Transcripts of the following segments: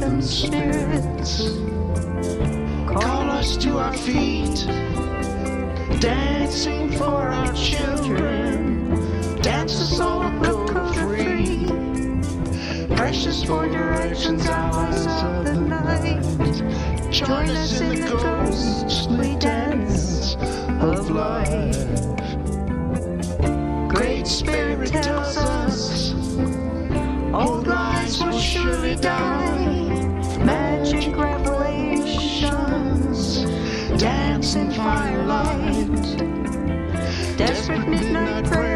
from spirits. Call us to our feet, dancing for our children. Dance us all go free. Precious for directions, hours of the night. Join us in the ghostly dance of life. Great Spirit tells us old lies will surely die. Desperate midnight prayer,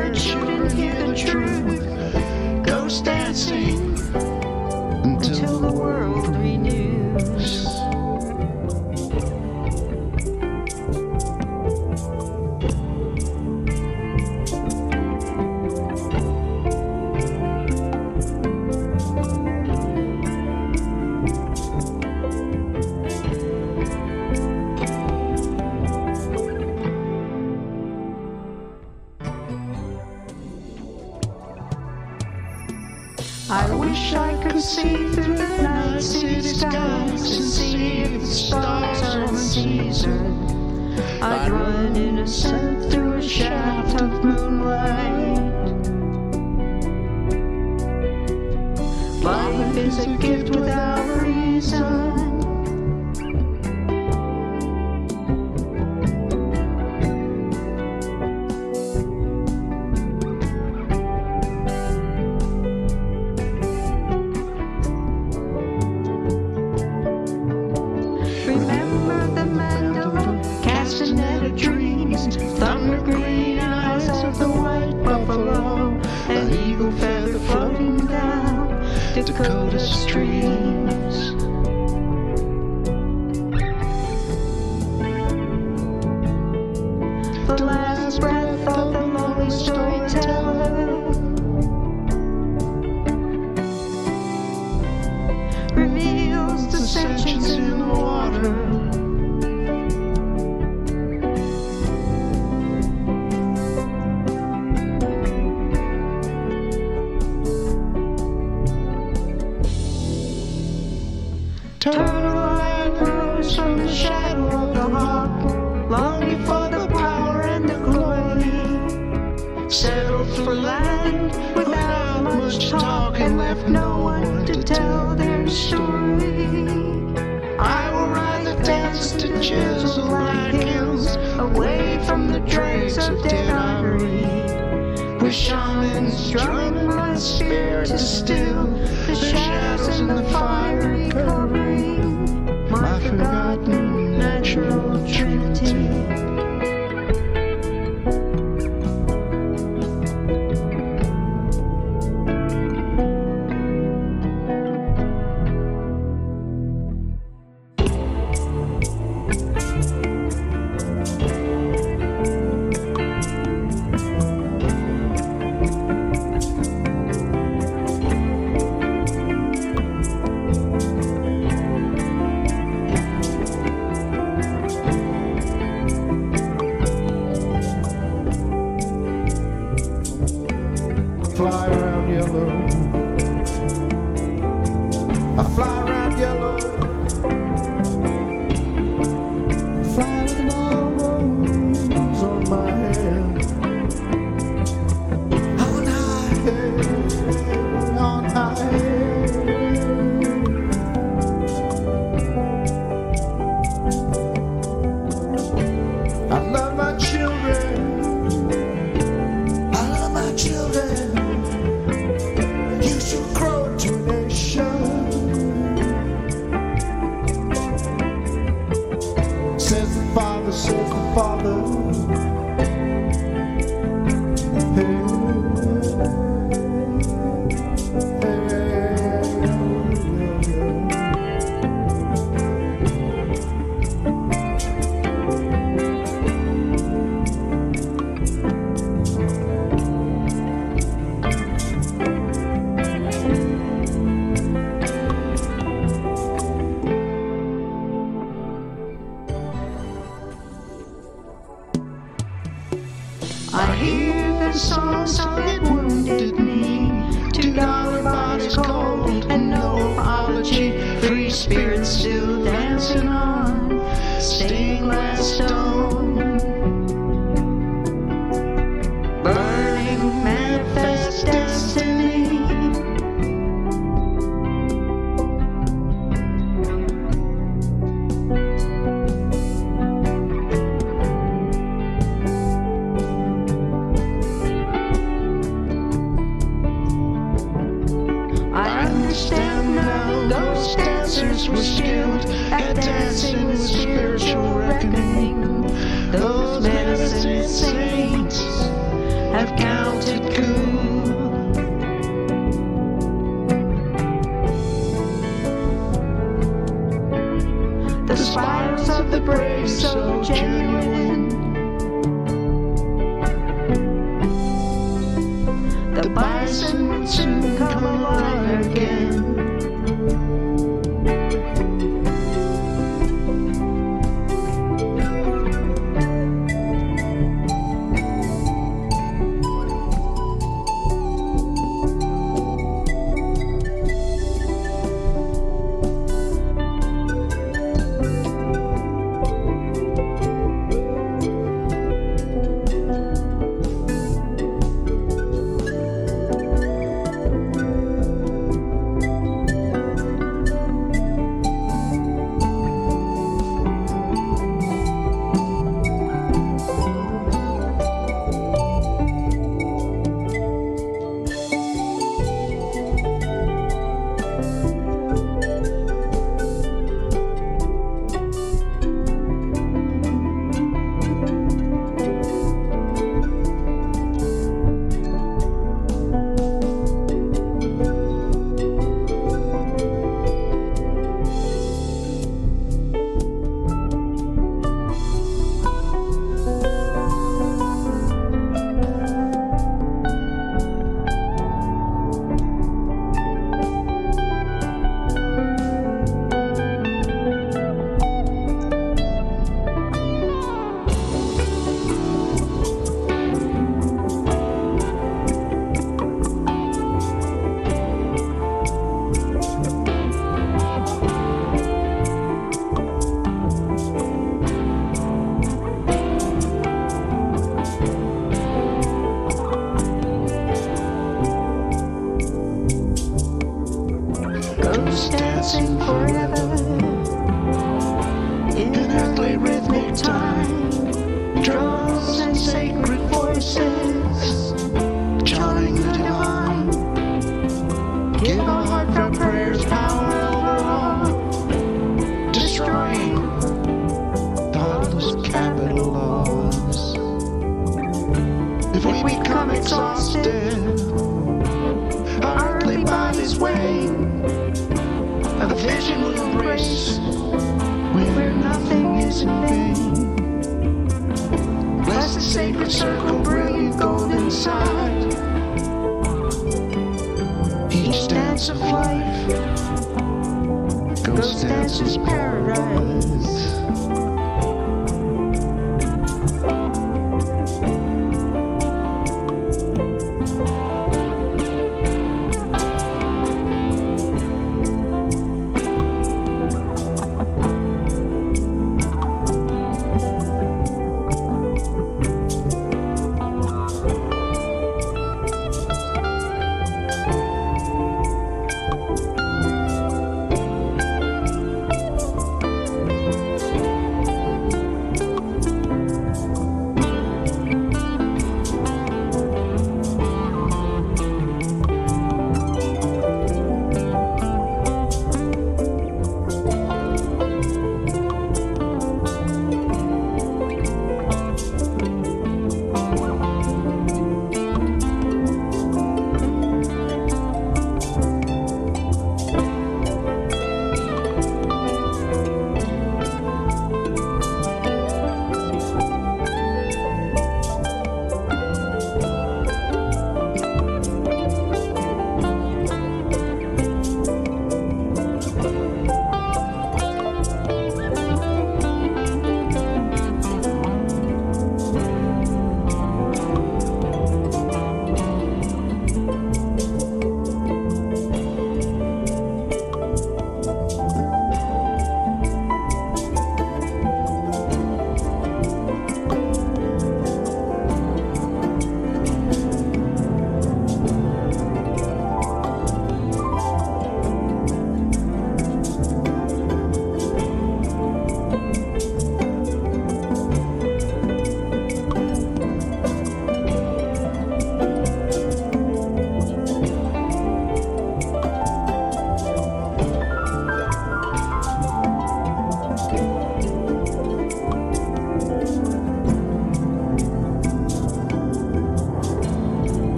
I wish I could see through the night city skies and see if the stars are on Caesar. I'd run innocent through a shaft of moonlight. Life is a gift without reason. Down Dakota streams. Left no one to tell their story. I will ride the dance to chisel black hills, away from the dregs of dead ivory. With shamans drumming my spirit to still the shadows in the fiery covering my forgotten the 是。sacred circle, brilliant gold inside. Each dance of life, ghost dance paradise.